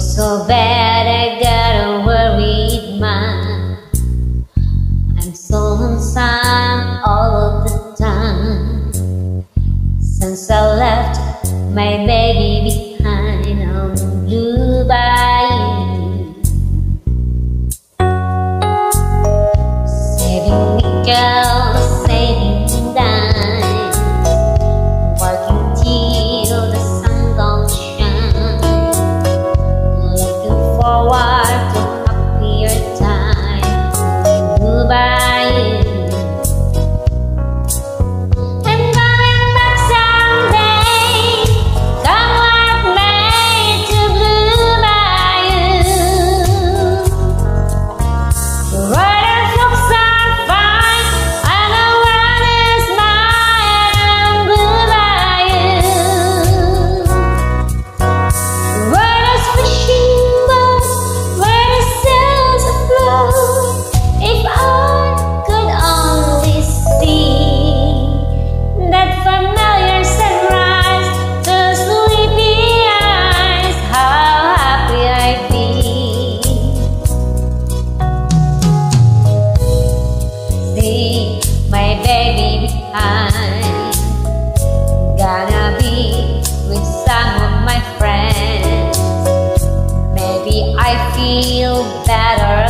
So bad, I I feel better